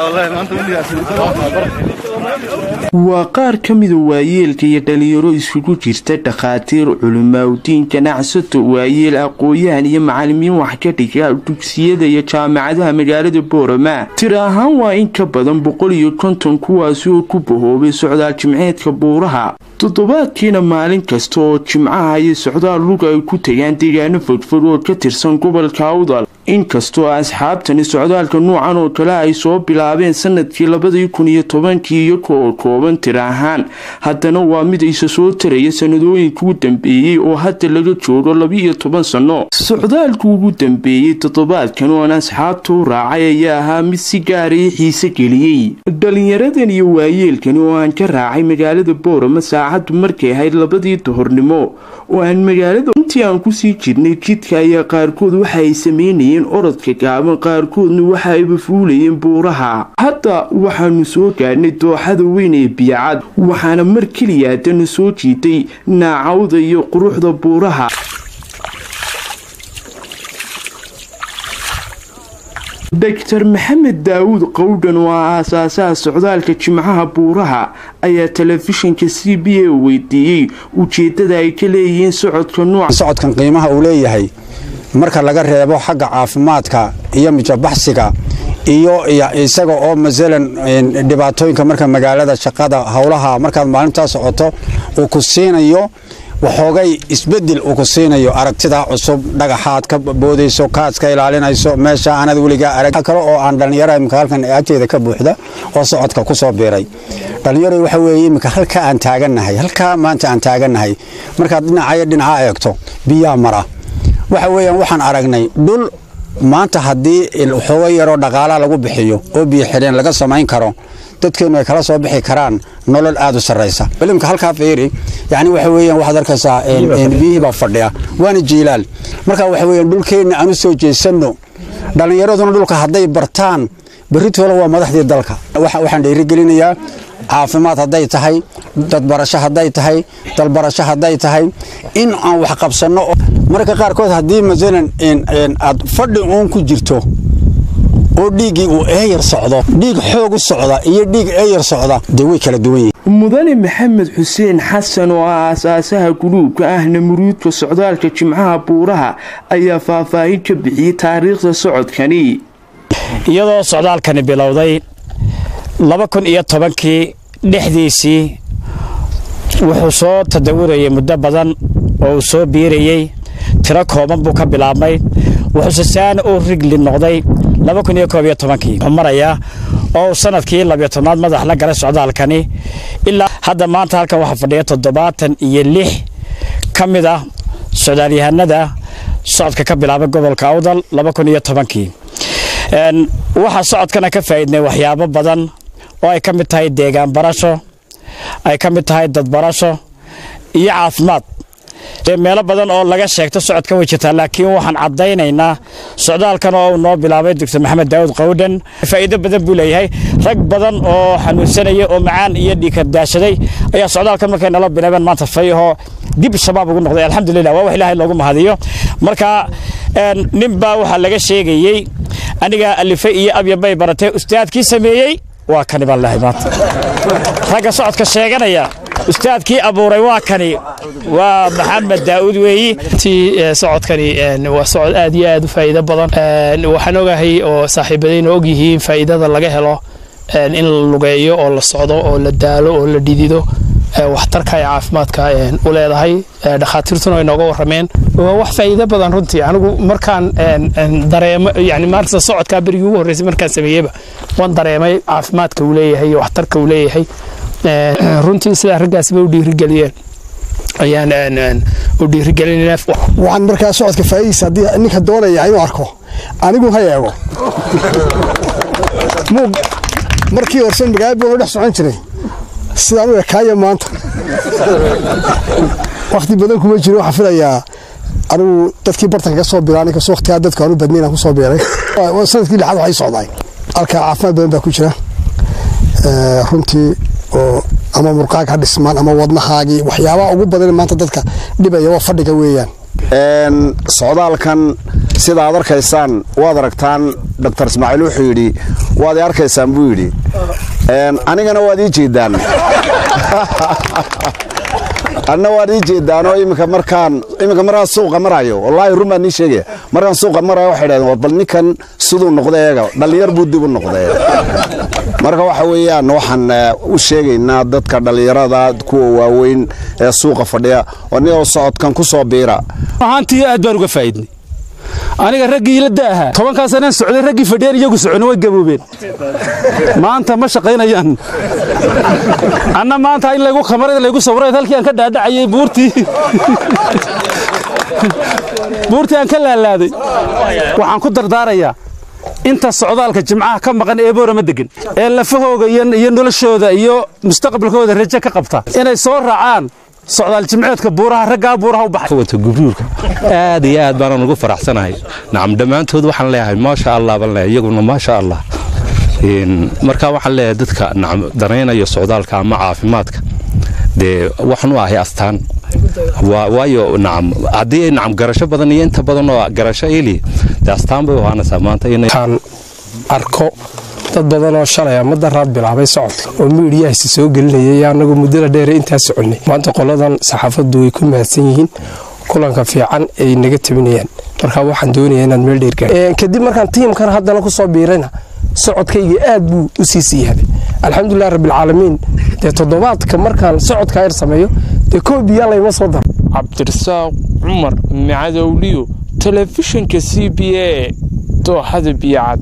olen, on tunnia. Waa qaar ka mida waayeelka iyo dhalinyaro isugu jirta dhakhaatiir culimaawdiin ganacsato waayeel aqooyahan iyo macalimiin wax ka dhiga dugsiyada iyo jaamacadaha magaalada boorama. Tir ahaan waa in ka badan boqol iyo konton kuwaasi oo ku bahoobay socdaal jimceedka buuraha. Toddobaadkiina maalin kasta oo jimcaha iyo socdaal lug ay ku tagaan deegaano fogfog oo ka tirsan gobolka awdal. Inkastoo asxaabtani socdaalka nuucan oo kale ay soo bilaabeen sannadkii labadii kun iyo tobankii iyo koo kooban tir ahaan. Haddana waa mid isa soo taraya sanadooyinka ugu dambeeyey oo hadda laga joogo laba-iyo toban sanno socdaalka ugu dambeeyey toddobaadkan ooan asxaabta u raacay ayaa ahaa mid si gaaraya xiise geliyey dhalinyaradan iyo waayeelkani oo aan ka raacay magaalada boorama saacaddu markay ahayd labadii duhornimo oo aan magaalada intii aan ku sii jirnay jidka ayaa qaarkood waxa ay sameynayeen orodka gaaban qaarkoodna waxa ayba fuulayeen buuraha. Hadda waxaanu soo gaadhnay dooxada weyn ee biyacad waxaana mar keliya haddana soo jiitay naacawda iyo quruxda buuraha. Doctor maxamed daawuud qowdhan oo ah aasaasaha socdaalka jimcaha buuraha ayaa telefishinka c b a weydiiyey ujeedada ay ka leeyihiin socodka nuuca socodkan qiimaha uu leeyahay marka laga reebo xagga caafimaadka iyo mijabaxsiga iyo isaga oo masalan dhibaatooyinka marka magaalada shaqada howlaha markaad maalintaa socoto uu ku siinayo waxoogay isbeddel uu ku siinayo aragtida cusub dhagaxaad ka boodayso kaad ka ilaalinayso meesha aanad weligaa arag kale oo aan dhallinyaro imika halkan agteeda ka buuxda oo socodka ku soo biiray. Dhallinyaro waxa weeye imika halkaa aan taagannahay halkaa maanta aan taagannahay markaad dhinacayo dhinacaa eegto biyaa mara. Waxa weeyaan waxaan aragnay dhul maanta haddii waxooga yaroo dhaqaalaa lagu bixiyo oo biyo xidheen laga samayn karo dadkeennu ay kala soo bixi karaan nolol aad u sarraysa. Ilimka halkaa fiiri yani waxa weeyaan waxaad arkaysaa biyihii baa fadhiya waana jiilaal. Marka waxa weeyaan dhulkeenna aan u soo jeesanno dhallinyaraduna dhulka hadday bartaan berritoola waa madaxdii dalka. Waxaan dhiirigelinayaa caafimaad hadday tahay dadbarasho hadday tahay dalbarasho hadday tahay in aan wax qabsanno marka qaarkood haddii masalan aad fadhi uun ku jirto oo dhiiggii uu eeyar socdo dhiig xoog u socda iyo dhiig eeyar socda dee way kala duwan yihiin. Mudane maxamed xuseen xasan oo ah aasaasaha guluubka ahna muruudka socdaalka jimcaha buuraha ayaa faahfaahin ka bixiyey taariikhda socodkani. Iyadoo socdaalkani bilowday laba kun iyo tobankii dhexdiisii wuxuu soo tadawurayay muddo badan oo uu soo biirayey tiro kooban buu ka bilaabmay. Wuxuuse saana u rigli noqday wuxuu marayaa oo sannadkii labiyo tobnaad madax la galay socdaalkani ilaa hadda maanta halkan waxaa fadhiya toddobaatan iyo lix ka mid ah socdaalyahanada socodka ka bilaabay gobolka awdal waxaa socodkana ka faa'iidnay waxyaabo badan oo ay ka mid tahay deegaan barasho ay ka mid tahay dadbarasho iyo caafimaad meelo badan oo laga sheegto socodkan way jirtaa laakiin waxaan caddaynaynaa socdaalkan oo noo bilaabay doctor maxamed daawud qowdhan faa'iido badan buu leeyahay. Rag badan oo xanuunsanaya oo macaan iyo dhiikardaashaday ayaa socdaalkan markay nala bilaabeen maanta fayahoo dib shabaab ugu noqday. Alxamdulilah waa wax ilaahay loogu mahadiyo. Marka nin baa waxaa laga sheegayey aniga alife iyo abyabay baratee ustaadkii sameeyey waa kani baan lehay maanta. Ragga socodka sheeganaya ustaadkii abuuray waa kani. Waa maxamed daa'uud weeyi. Ti socodkani waa socod aad iyo aad u faa'iido badan. Waxaan ogahay oo saaxiibadayna og faa'iidada laga helo in la lugeeyo oo la socdo oo la daalo oo la dhidido waxtarka ay caafimaadka u leedahay. Dhakhaatiirtuna ay nooga warrameen. Waa wax faa'iido badan runtii. Anigu markaan dareemo yani maarta socodkaa berigii ugu horreysay markaan sameeyeyba waan dareemay caafimaadka uu leeyahay iyo waxtarka uu leeyahay runtii sidaa raggaasiba u dhiirigeliyeen. Ayaan u dhiirigelinayna waxaan markaa socodka faa'iidaysa haddii ninka doonaya inuu arko. Anigu ha eego markii horse magaalada buu dhex socon jiray. Sidaan u ekaaya maanta. Wakhti badan kuma jiro waxaan filayaa anigu dadkii bartanka ka soo biraa ninkastoo wakhtigaa dadku aan u badnayn aan ku soo biiray. Sanadkii lixaad waxay socdaay halkaa caafimaad badan baa ku jira. Runtii oo ama murqaaga ha dhismaan ama wadnahaagii waxyaabaha ugu badan maanta dadka dhibaya waa fadhiga weeyaan. Socdaalkan sida aad arkaysaan waad aragtaan doctor ismaaciil wuxuu yidhi waad i arkaysaan buu yidhi. Anigana waad ii jeedaan anna waad ii jeedaanoo iminka markaan iminka markaan suuqa marayo. Wallaahi run baan nii sheegaya markaan suuqa marayo waxay dhahdeen bal ninkan siduu noqday eega dhallinyar buu dib u noqday. Marka waxa weeyaan waxaan u sheegaynaa dadka dhallinyarada kuwa waaweyn ee suuqa fadhiya. Oo niyoo socodkan ku soo biira. Ahaantii aad baan uga faa'iidnay aniga raggii ila da'ahaa tobankaa sanaan socday raggii fadhiyeen iyagu socona way gaboobeen. Maanta ma shaqaynayaan. Anna maanta in laygu kamarada laygu sawirayd halkii aan ka dhaadhacayay buurtii. Buurtii aan ka laalaaday. Waxaan ku dardaarayaa. Inta socdaalka jimcaha ka maqan ee boorama degan ee lafahooga iyo noloshooda iyo mustaqbalkooda rajo ka qabta. Inay soo raacaan socdaal jimceedka buuraha raggaa buuraha u baxay aad iyo aad baanan ugu faraxsanahay. Nacam dhammaantood waxaan leeyahay maasha allah baan leeyahay iyaguna maasha allah markaa waxaan leeyahay dadka nacam danaynaya socdaalka ama caafimaadka dee waxaan u ahay astaan. Waayo nacam haddii nacam garasho badan iyo inta badan oo garasho eli dee astaan bay ahaanaysaa maanta inay arko dad badan oo shalay ama daraad bilaabay socodka oo miidhiyahaasi soo gelinayay annagoo muddada dheere intaa soconnay maanta qoladan saxaafaddu way ku mahadsan yihiin kulanka fiican ay naga tabinayaan. Markaa waxaan doonaya inaad meel dheer gaar kadib markaan tiimkan haddana ku soo biirayna socodkayga aad buu u sii siiyaaday. Alxamdulilah rabbilcaalamiin dee toddobaadka markaan socodka yar sameeyo dee koobiyaa layma soo daro cabdirasaaq cumar macadowliyo telefishinka c b a dooxada biyacad